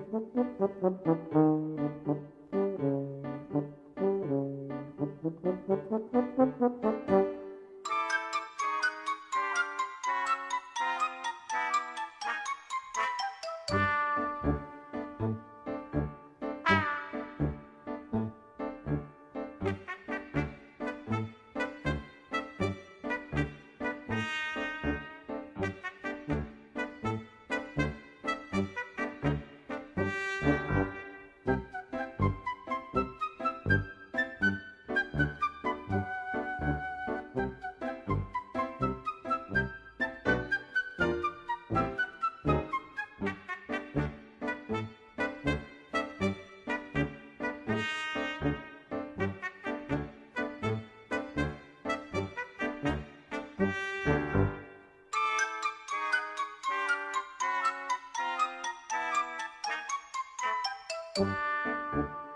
Thank you. Música